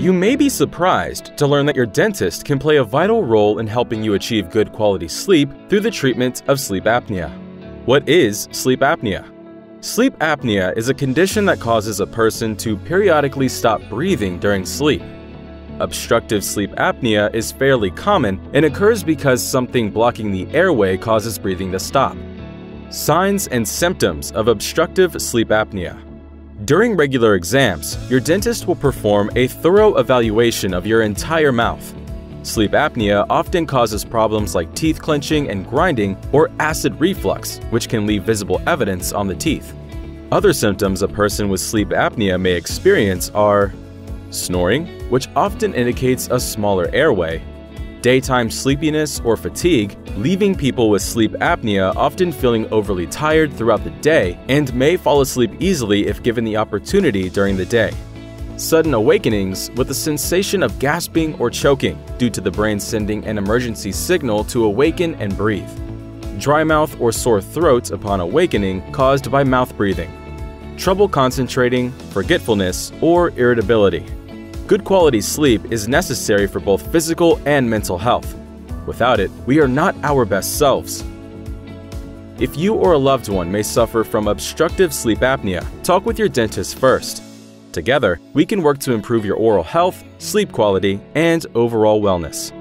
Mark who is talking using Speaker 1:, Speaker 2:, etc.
Speaker 1: You may be surprised to learn that your dentist can play a vital role in helping you achieve good quality sleep through the treatment of sleep apnea. What is sleep apnea? Sleep apnea is a condition that causes a person to periodically stop breathing during sleep. Obstructive sleep apnea is fairly common and occurs because something blocking the airway causes breathing to stop. Signs and symptoms of obstructive sleep apnea. During regular exams, your dentist will perform a thorough evaluation of your entire mouth. Sleep apnea often causes problems like teeth clenching and grinding or acid reflux, which can leave visible evidence on the teeth. Other symptoms a person with sleep apnea may experience are snoring, which often indicates a smaller airway, daytime sleepiness or fatigue, leaving people with sleep apnea often feeling overly tired throughout the day and may fall asleep easily if given the opportunity during the day. Sudden awakenings with a sensation of gasping or choking due to the brain sending an emergency signal to awaken and breathe. Dry mouth or sore throat upon awakening caused by mouth breathing. Trouble concentrating, forgetfulness, or irritability. Good quality sleep is necessary for both physical and mental health. Without it, we are not our best selves. If you or a loved one may suffer from obstructive sleep apnea, talk with your dentist first. Together, we can work to improve your oral health, sleep quality, and overall wellness.